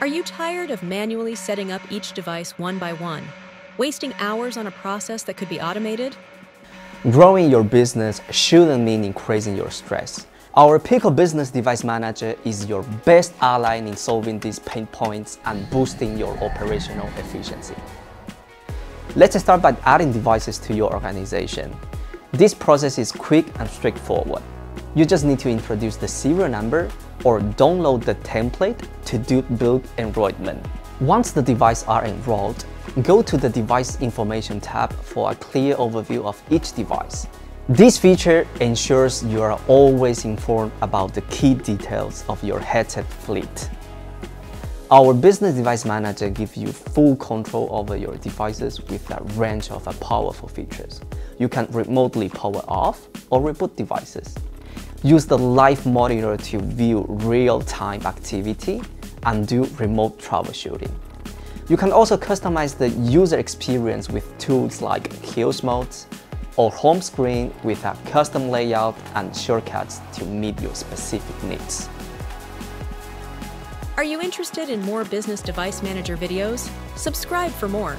Are you tired of manually setting up each device one by one, wasting hours on a process that could be automated? Growing your business shouldn't mean increasing your stress. Our Pico Business Device Manager is your best ally in solving these pain points and boosting your operational efficiency. Let's start by adding devices to your organization. This process is quick and straightforward. You just need to introduce the serial number or download the template to do bulk enrollment. Once the devices are enrolled, go to the Device Information tab for a clear overview of each device. This feature ensures you are always informed about the key details of your headset fleet. Our Business Device Manager gives you full control over your devices with a range of powerful features. You can remotely power off or reboot devices. Use the live monitor to view real-time activity and do remote troubleshooting. You can also customize the user experience with tools like Kiosk Modes or home screen with a custom layout and shortcuts to meet your specific needs. Are you interested in more Business Device Manager videos? Subscribe for more.